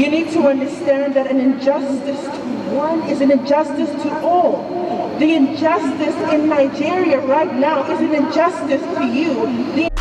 You need to understand that an injustice to one is an injustice to all. The injustice in Nigeria right now is an injustice to you. The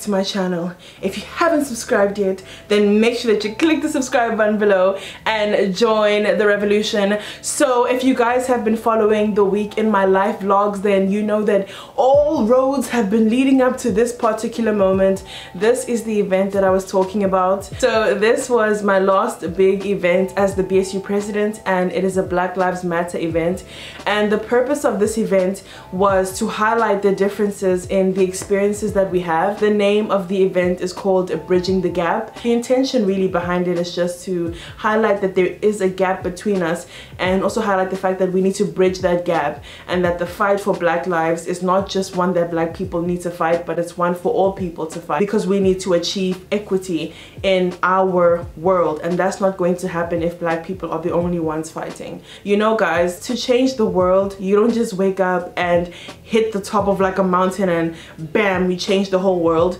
to my channel. If you haven't subscribed yet then make sure that you click the subscribe button below and join the revolution. So if you guys have been following the week in my life vlogs then you know that all roads have been leading up to this particular moment. This is the event that I was talking about. So this was my last big event as the BSU president and it is a Black Lives Matter event. And the purpose of this event was to highlight the differences in the experiences that we have have. The name of the event is called Bridging the Gap. The intention really behind it is just to highlight that there is a gap between us and also highlight the fact that we need to bridge that gap and that the fight for black lives is not just one that black people need to fight but it's one for all people to fight because we need to achieve equity in our world and that's not going to happen if black people are the only ones fighting. You know guys, to change the world you don't just wake up and hit the top of like a mountain and bam you change the whole world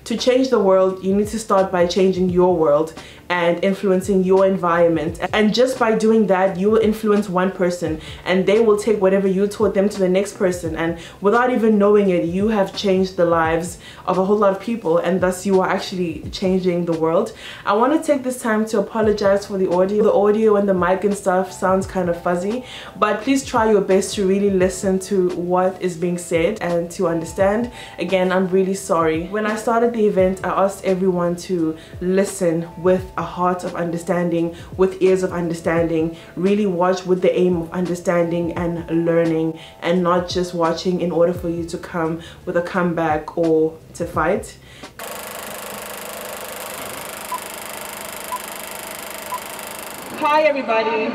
to change the world, you need to start by changing your world and influencing your environment. And just by doing that, you will influence one person and they will take whatever you taught them to the next person. And without even knowing it, you have changed the lives of a whole lot of people and thus you are actually changing the world. I want to take this time to apologize for the audio. The audio and the mic and stuff sounds kind of fuzzy, but please try your best to really listen to what is being said and to understand. Again, I'm really sorry. When I started the event, I asked everyone to listen with a heart of understanding, with ears of understanding, really watch with the aim of understanding and learning and not just watching in order for you to come with a comeback or to fight. Hi everybody,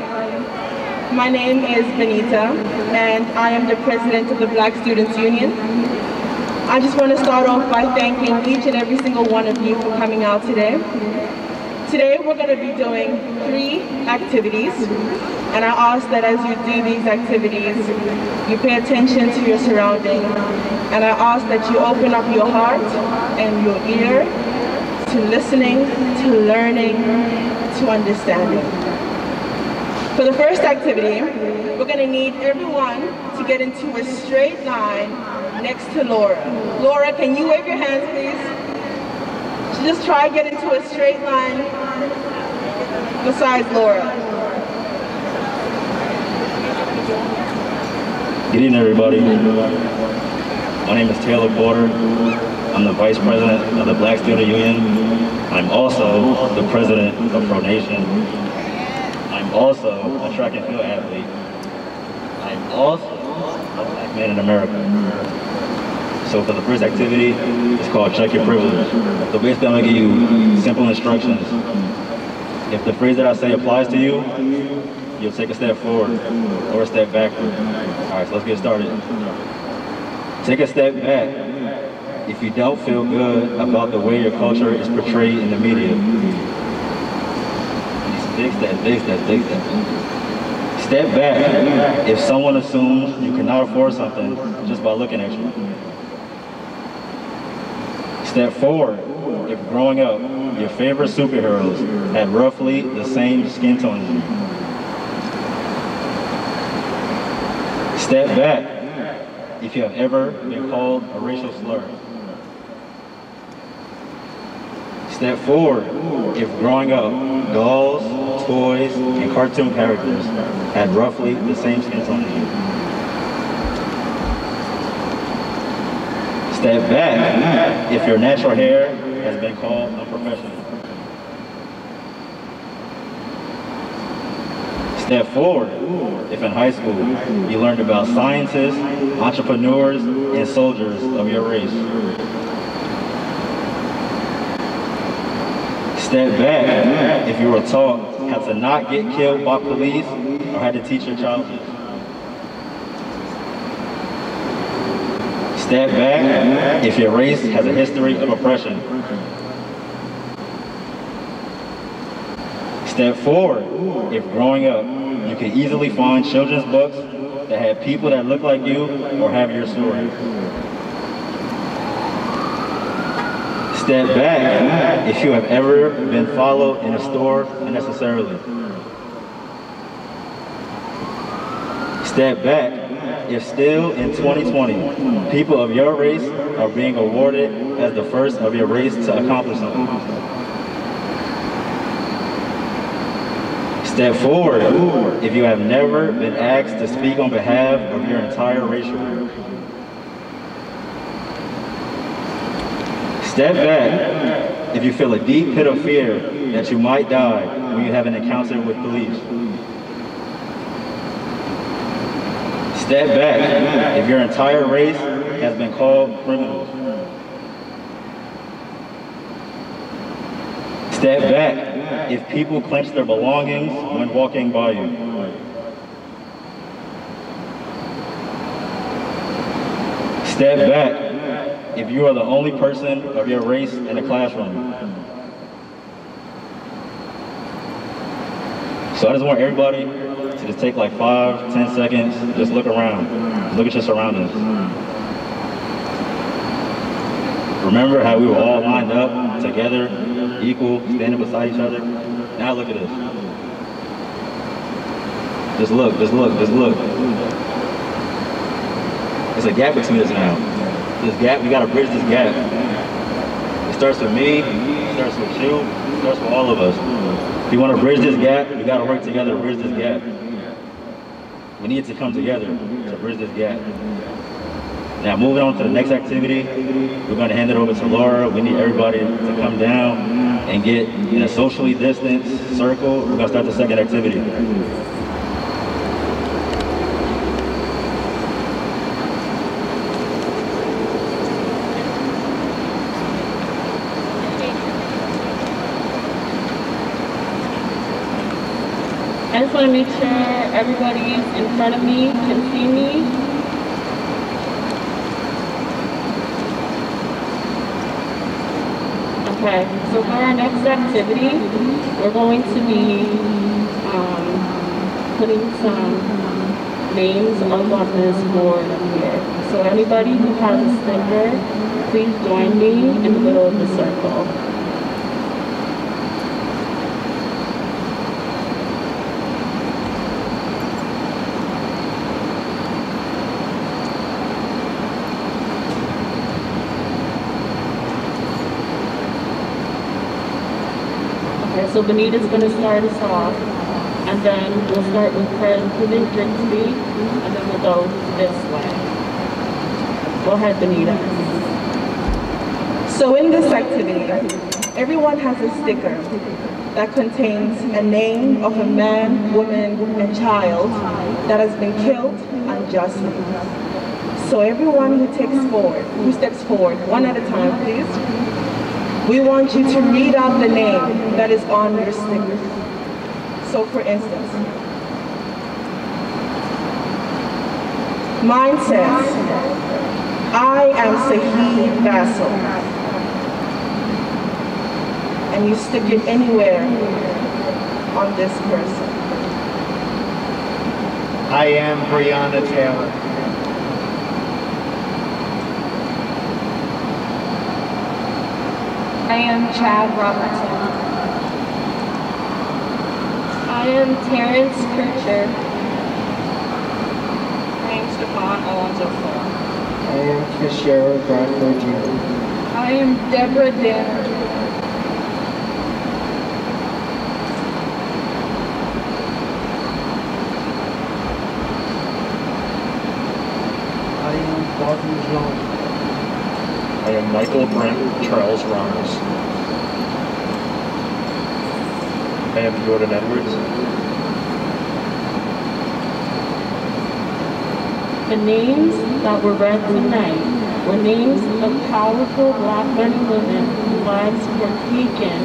my name is Benitta and I am the president of the Black Students Union. I just want to start off by thanking each and every single one of you for coming out today. Today we're going to be doing three activities and I ask that as you do these activities you pay attention to your surroundings and I ask that you open up your heart and your ear to listening, to learning, to understanding. For the first activity, we're going to need everyone to get into a straight line next to Laura. Laura, can you wave your hands, please? Just try get into a straight line besides Laura. Good evening, everybody. My name is Taylor Porter. I'm the Vice President of the Black Student Union. I'm also the President of Pro Nation. I'm also a track and field athlete. I'm also man in America. So for the first activity, it's called check your privilege. So basically I'm gonna give you simple instructions. If the phrase that I say applies to you, you'll take a step forward or a step backward. All right, so let's get started. Take a step back if you don't feel good about the way your culture is portrayed in the media. Big step, big step, big step. Step back if someone assumes you cannot afford something just by looking at you. Step forward. If growing up, your favorite superheroes had roughly the same skin tone as you. Step back if you have ever been called a racial slur. Step forward if growing up, dolls, toys, and cartoon characters had roughly the same skin tone as you. Step back if your natural hair has been called unprofessional. Step forward if in high school you learned about scientists, entrepreneurs, and soldiers of your race. Step back if you were taught how to not get killed by police or how to teach your child. Step back if your race has a history of oppression. Step forward, if growing up, you can easily find children's books that have people that look like you or have your story. Step back if you have ever been followed in a store unnecessarily. Step back if still in 2020, people of your race are being awarded as the first of your race to accomplish something. Step forward if you have never been asked to speak on behalf of your entire racial group. Step back if you feel a deep pit of fear that you might die when you have an encounter with police. Step back if your entire race has been called criminals. Step back if people clench their belongings when walking by you. Step back if you are the only person of your race in the classroom. So I just want everybody to just take like five, ten seconds, just look around. Look at your surroundings. Remember how we were all lined up together equal, standing beside each other. Now look at this. Just look, just look, just look. There's a gap between us now. This gap, we gotta bridge this gap. It starts with me, it starts with you, it starts with all of us. If we wanna bridge this gap, we gotta work together to bridge this gap. We need to come together to bridge this gap. Now moving on to the next activity, we're going to hand it over to Laura. We need everybody to come down and get in a socially distanced circle. We're going to start the second activity. Want to make sure everybody in front of me can see me. Okay, so for our next activity, we're going to be um, putting some names on this board here. So anybody who has a sticker, please join me in the middle of the circle. So Benitta's gonna start us off. And then we'll start with President Grimsby, and then we'll go this way. Go ahead, Benitta. So in this activity, everyone has a sticker that contains a name of a man, woman, and child that has been killed unjustly. So everyone who takes forward, who steps forward, one at a time, please. We want you to read out the name that is on your sticker. So for instance, mine says, I am Sahid Basil. And you stick it anywhere on this person. I am Breonna Taylor. I am Chad Robertson. I am Terence Crutcher. I am Stefan Alonso Flora. I am Kishara Bradford Jr. I am Deborah Danner. I am Botham Jean. Michael Brent Charles Ramos. I Jordan Edwards. The names that were read tonight were names of powerful black men and women whose lives were taken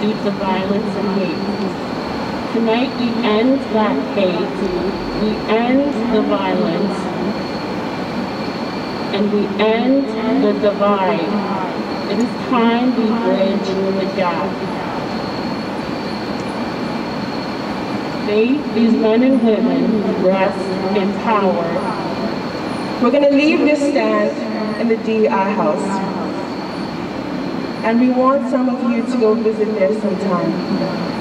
due to violence and hate. Tonight we end that hate, we end the violence, and we end the divide. It is time we bridge the gap. May these men and women rest in power. We're going to leave this stand in the DI house. And we want some of you to go visit there sometime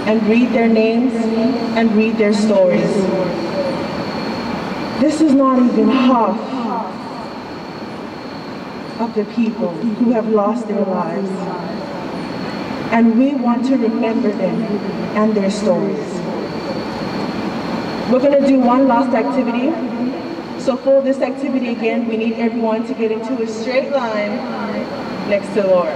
and read their names and read their stories. This is not even half of the people who have lost their lives. And we want to remember them and their stories. We're going to do one last activity. So for this activity again, we need everyone to get into a straight line next to Laura.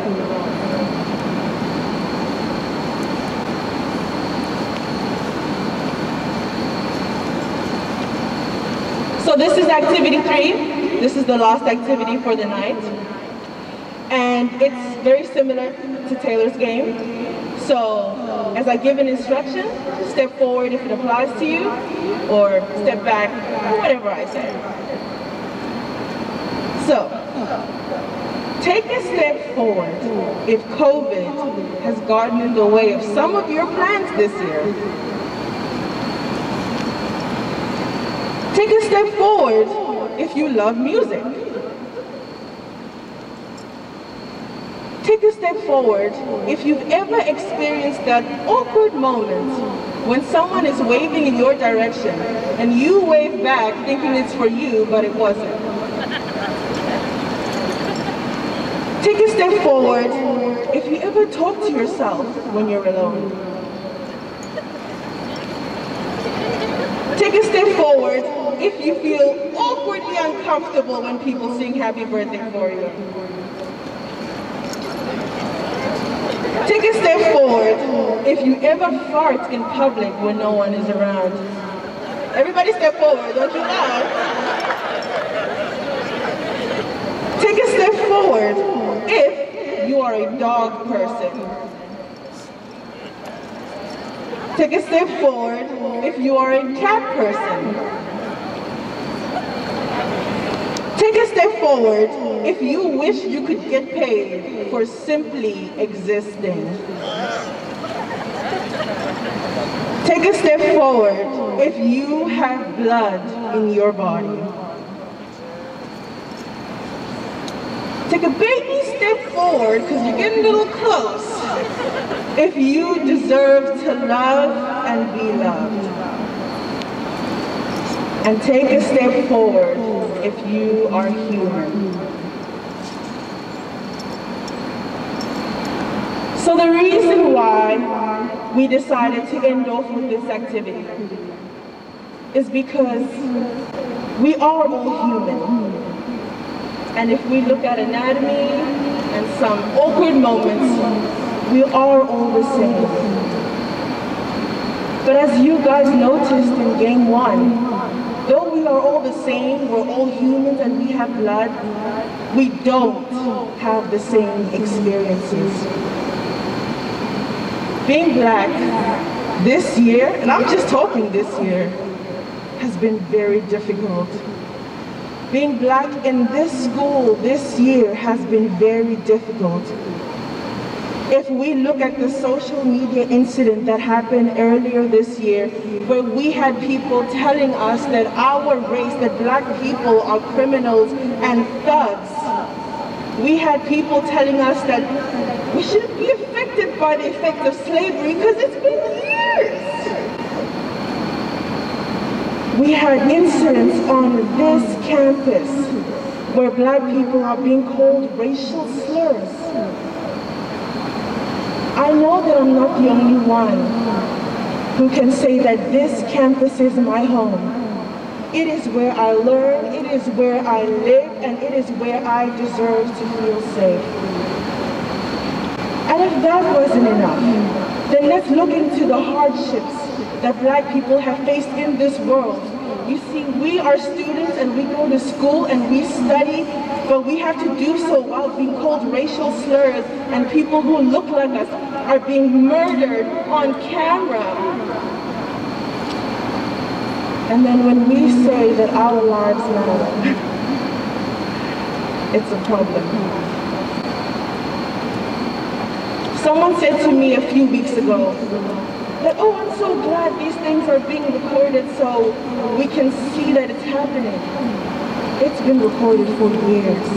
So this is activity three. This is the last activity for the night. And it's very similar to Taylor's game. So as I give an instruction, step forward if it applies to you, or step back, whatever I say. So, take a step forward if COVID has gotten in the way of some of your plans this year. Take a step forward if you love music. Take a step forward if you've ever experienced that awkward moment when someone is waving in your direction and you wave back thinking it's for you, but it wasn't. Take a step forward if you ever talk to yourself when you're alone. Take a step forward if you feel awkwardly uncomfortable when people sing happy birthday for you. Take a step forward if you ever fart in public when no one is around. Everybody step forward, don't you laugh. Take a step forward if you are a dog person. Take a step forward if you are a cat person. Take a step forward if you wish you could get paid for simply existing. Take a step forward if you have blood in your body. Take a baby step forward because you're getting a little close if you deserve to love and be loved. And take a step forward if you are human. So the reason why we decided to end off with this activity is because we are all human. And if we look at anatomy and some awkward moments, we are all the same. But as you guys noticed in game one, are all the same, we're all humans and we have blood, we don't have the same experiences. Being black this year, and I'm just talking this year, has been very difficult. Being black in this school this year has been very difficult. If we look at the social media incident that happened earlier this year, where we had people telling us that our race, that black people are criminals and thugs, we had people telling us that we shouldn't be affected by the effect of slavery because it's been years. We had incidents on this campus where black people are being called racial slurs. I know that I'm not the only one who can say that this campus is my home. It is where I learn, it is where I live, and it is where I deserve to feel safe. And if that wasn't enough, then let's look into the hardships that black people have faced in this world. You see, we are students and we go to school and we study, but we have to do so while being called racial slurs and people who look like us are being murdered on camera. And then when we say that our lives matter, it's a problem. Someone said to me a few weeks ago that, oh, I'm so glad these things are being recorded so we can see that it's happening. It's been recorded for years.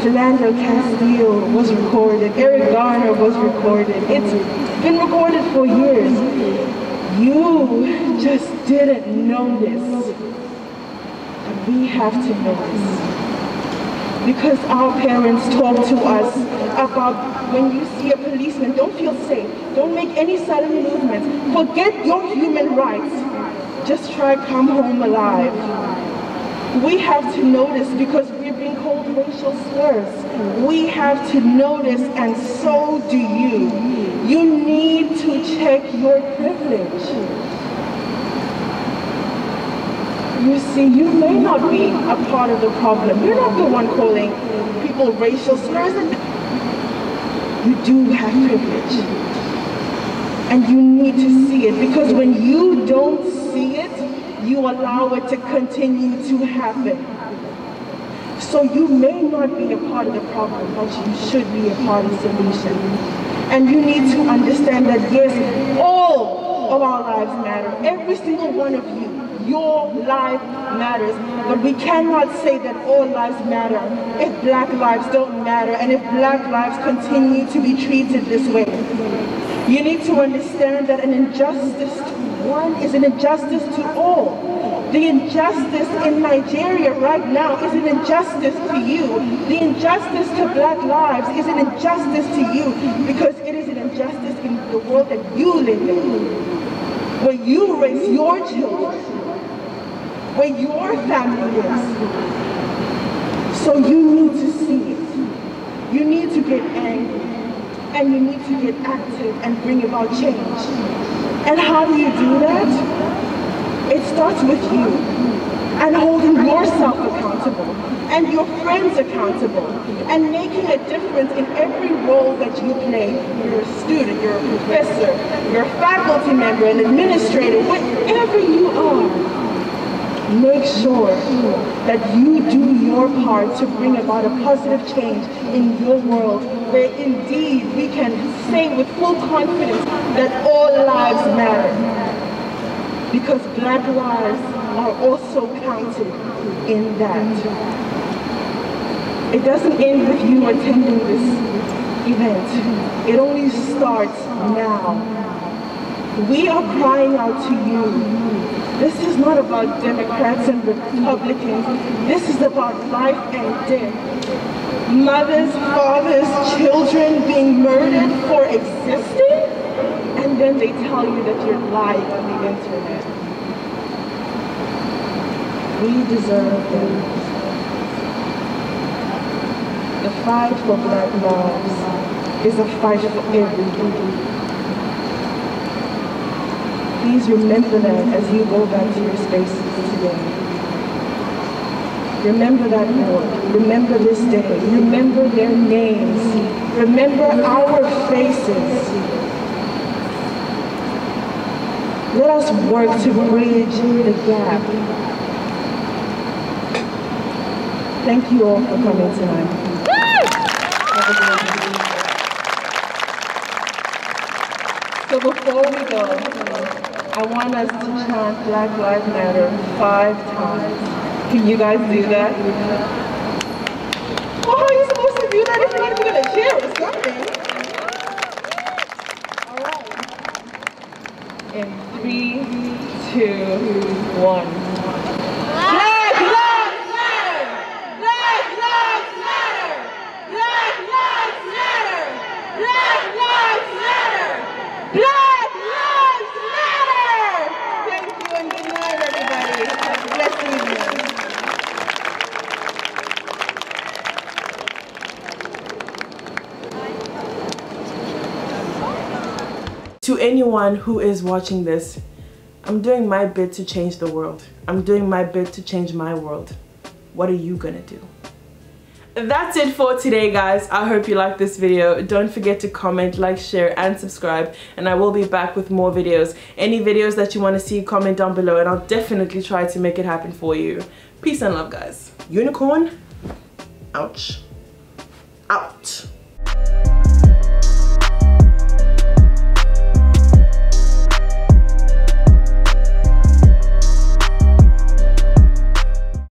Philando Castile was recorded. Eric Garner was recorded. It's been recorded for years. You just didn't notice. But we have to notice because our parents talk to us about when you see a policeman, don't feel safe. Don't make any sudden movements. Forget your human rights. Just try come home alive. We have to notice because we're being called racial slurs. We have to notice and so do you. You need to check your privilege. You see, you may not be a part of the problem. You're not the one calling people racial slurs. You do have privilege. And you need to see it because when you don't see it, you allow it to continue to happen. So you may not be a part of the problem, but you should be a part of the solution. And you need to understand that yes, all of our lives matter. Every single one of you your life matters. But we cannot say that all lives matter if black lives don't matter and if black lives continue to be treated this way. You need to understand that an injustice one is an injustice to all. The injustice in Nigeria right now is an injustice to you. The injustice to black lives is an injustice to you because it is an injustice in the world that you live in. Where you raise your children where your family is. So you need to see it. You need to get angry. And you need to get active and bring about change. And how do you do that? It starts with you. And holding yourself accountable. And your friends accountable. And making a difference in every role that you play. You're a student, you're a professor, you're a faculty member, an administrator, whatever you are make sure that you do your part to bring about a positive change in your world where indeed we can say with full confidence that all lives matter because black lives are also counted in that. It doesn't end with you attending this event. It only starts now. We are crying out to you this is not about Democrats and Republicans. This is about life and death. Mothers, fathers, children being murdered for existing, and then they tell you that you're lying on the internet. We deserve them. The fight for black lives is a fight for everyone. Please remember that as you go back to your spaces today. Remember that board. Remember this day. Remember their names. Remember our faces. Let us work to bridge the gap. Thank you all for coming tonight. So before we go, I want us to chant Black Lives Matter five times. Can you guys do that? Well, how are you supposed to do that if you're not even going to cheer or something? All right. In three, two, one. To anyone who is watching this, I'm doing my bit to change the world. I'm doing my bit to change my world. What are you gonna do? That's it for today guys. I hope you liked this video. Don't forget to comment, like, share and subscribe and I will be back with more videos. Any videos that you want to see comment down below and I'll definitely try to make it happen for you. Peace and love guys. Unicorn, ouch, out.